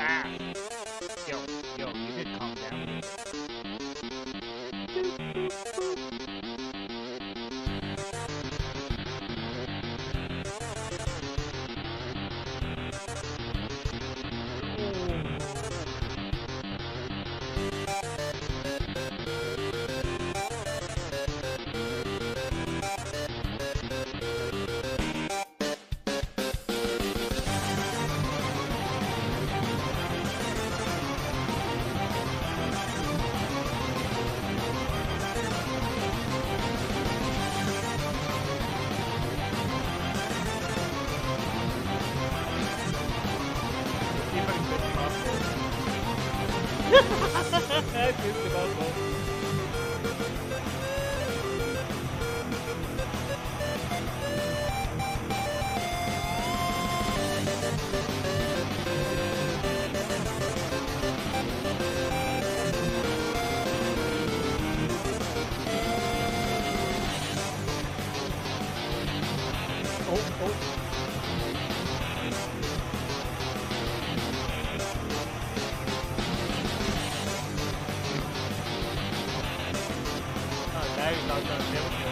Ah. Yo, yo, you did calm down. Oh, oh. Oh, now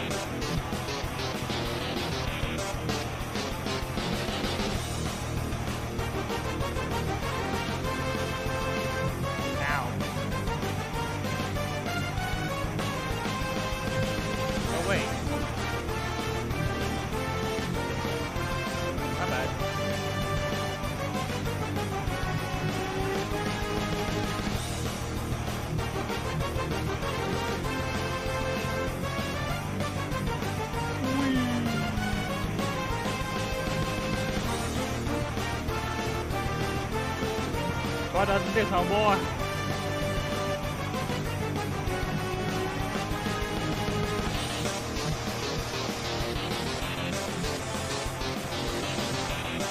Có đến cái thầu mua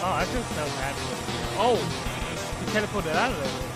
Oh, I feel so bad. Oh, he teleported out of there.